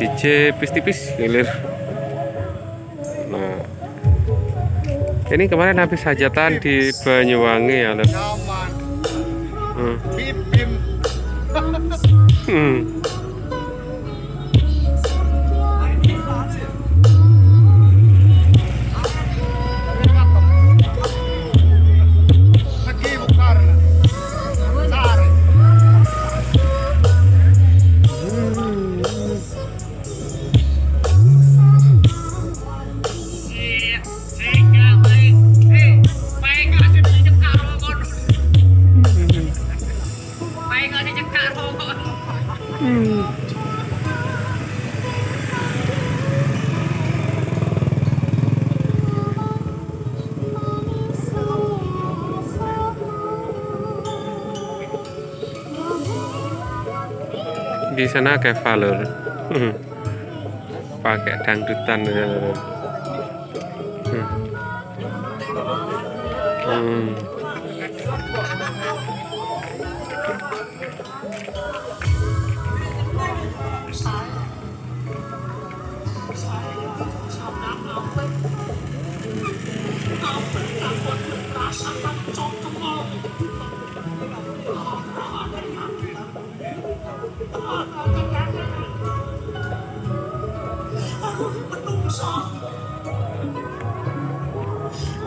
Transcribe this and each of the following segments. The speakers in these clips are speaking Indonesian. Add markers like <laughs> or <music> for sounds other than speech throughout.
DJ tipis-tipis gilir nah. Ini kemarin habis hajatan di Banyuwangi ya nyaman. Hmm. Hmm. Di sana kayak valor Hmm. pakai dangdutan ya Hmm. Hmm.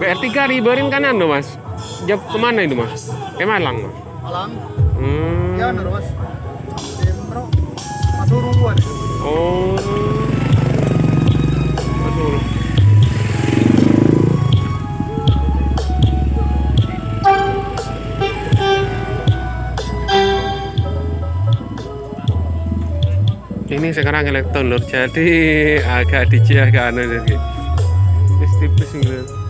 BR3 ribarin kanan tuh mas Jauh ke mana itu mas? Ke Malang mas? alang Hmm. ya terus Dentro Pasuruan Oh. Aduh. Ini sekarang elektron lur, jadi agak DJ agak anu jadi tipis-tipis gitu.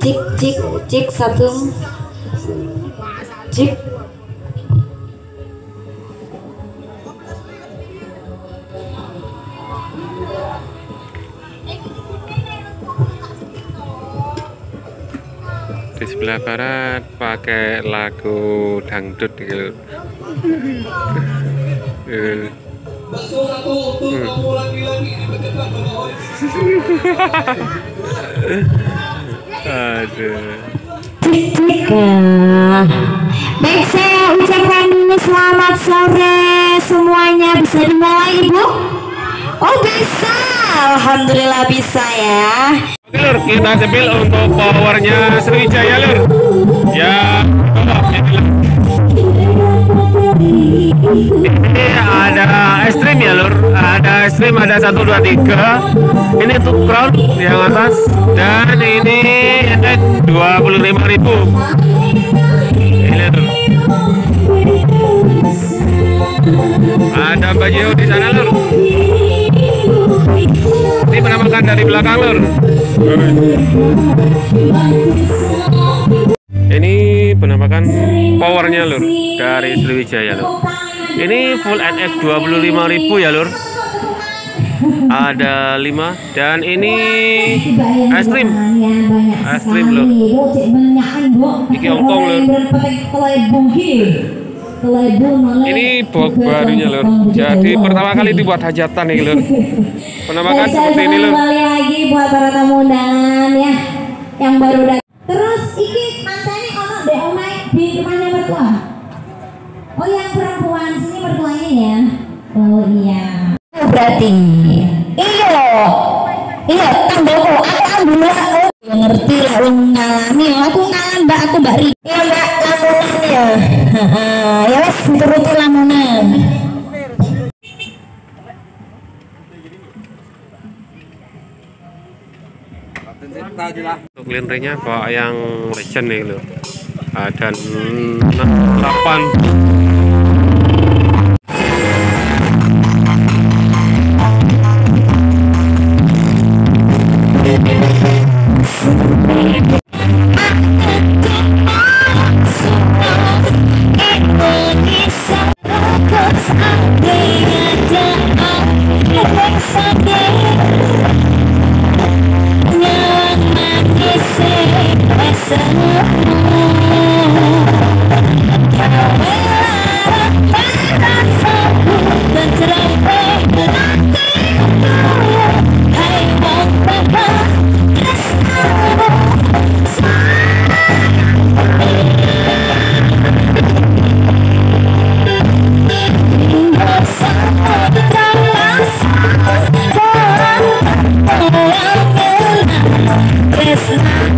Cik cik cik satu. Cik. Di sebelah barat pakai lagu dangdut gitu. Eh, cik cik Ah. baik saya ucapkan dulu selamat sore semuanya. Bisa dimulai ibu? Oh bisa. Alhamdulillah bisa ya. Oke lur, kita sepil untuk powernya Sriwijaya lur. Ya, Ini ada ekstrim ya lur, ada ekstrim ada satu dua tiga. Ini untuk crown yang atas dan ini dua puluh lima ribu. Ini lur. Ada baju di sana lur. Ini penampakan dari belakang lur. Ini penampakan powernya lur dari Sriwijaya lur. Ini full NX 25.000 ya lur. Ada 5 dan ini es krim. Es krim lur. Iki Hongkong, Lur. Ini box barunya lur. Jadi pertama kali dibuat hajatan nih lur. Penampakan seperti ini lur. kembali lagi buat para tamu undangan ya yang baru datang. Terus iki mantene ono dek omai di depannya mertua. Oh yang perempuan sini mertuanya ya. Oh iya. Berarti iya loh. Iya tanggoku aku alhamdulillah oh, ya ngerti lah lu ngalami aku ngalan mbak aku mbak Ri. Iya mbak lamunan ya. <laughs> ya wes turuti lamunan. Untuk linringnya bawa yang legend nih lur. Ada 8 Aduh, <laughs>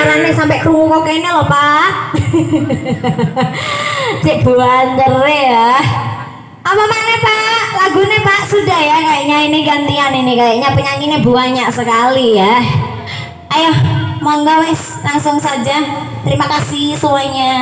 siarannya sampai kerungu kok kene loh, Pak. <laughs> Cek buanter ya. Apa mana, Pak? Lagunya Pak sudah ya kayaknya ini gantian ini kayaknya penyanyinya banyak sekali ya. Ayo, monggo wes langsung saja. Terima kasih semuanya.